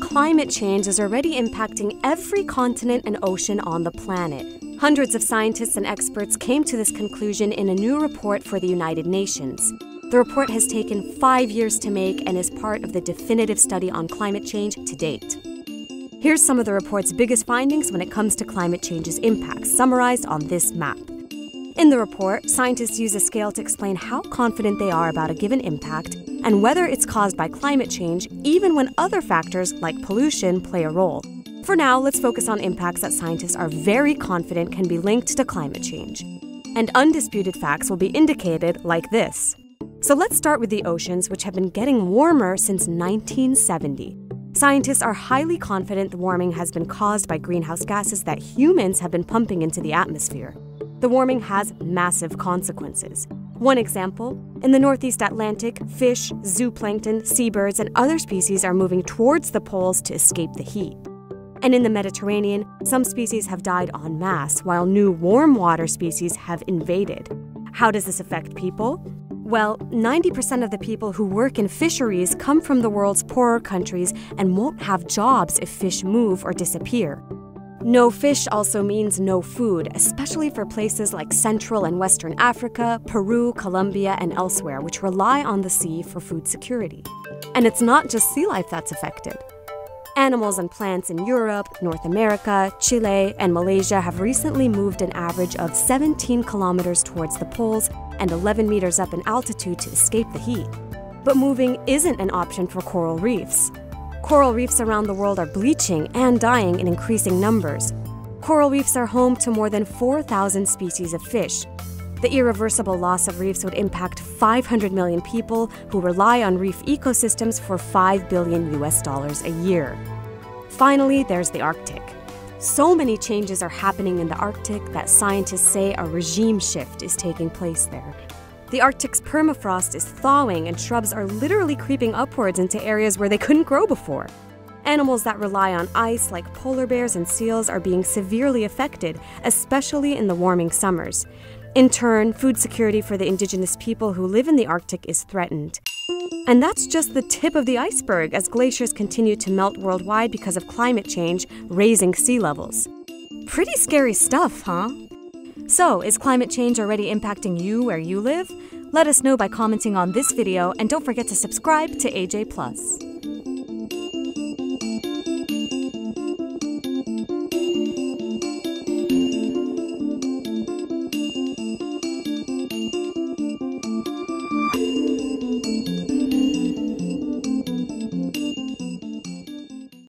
Climate change is already impacting every continent and ocean on the planet. Hundreds of scientists and experts came to this conclusion in a new report for the United Nations. The report has taken five years to make and is part of the definitive study on climate change to date. Here's some of the report's biggest findings when it comes to climate change's impacts, summarized on this map. In the report, scientists use a scale to explain how confident they are about a given impact and whether it's caused by climate change, even when other factors like pollution play a role. For now, let's focus on impacts that scientists are very confident can be linked to climate change. And undisputed facts will be indicated like this. So let's start with the oceans, which have been getting warmer since 1970. Scientists are highly confident the warming has been caused by greenhouse gases that humans have been pumping into the atmosphere the warming has massive consequences. One example in the Northeast Atlantic, fish, zooplankton, seabirds, and other species are moving towards the poles to escape the heat. And in the Mediterranean, some species have died en masse, while new warm water species have invaded. How does this affect people? Well, 90% of the people who work in fisheries come from the world's poorer countries and won't have jobs if fish move or disappear. No fish also means no food, especially for places like Central and Western Africa, Peru, Colombia, and elsewhere, which rely on the sea for food security. And it's not just sea life that's affected. Animals and plants in Europe, North America, Chile, and Malaysia have recently moved an average of 17 kilometers towards the poles and 11 meters up in altitude to escape the heat. But moving isn't an option for coral reefs. Coral reefs around the world are bleaching and dying in increasing numbers. Coral reefs are home to more than 4,000 species of fish. The irreversible loss of reefs would impact 500 million people who rely on reef ecosystems for 5 billion US dollars a year. Finally, there's the Arctic. So many changes are happening in the Arctic that scientists say a regime shift is taking place there. The Arctic's permafrost is thawing, and shrubs are literally creeping upwards into areas where they couldn't grow before. Animals that rely on ice, like polar bears and seals, are being severely affected, especially in the warming summers. In turn, food security for the indigenous people who live in the Arctic is threatened. And that's just the tip of the iceberg as glaciers continue to melt worldwide because of climate change, raising sea levels. Pretty scary stuff, huh? So, is climate change already impacting you where you live? Let us know by commenting on this video and don't forget to subscribe to AJ Plus.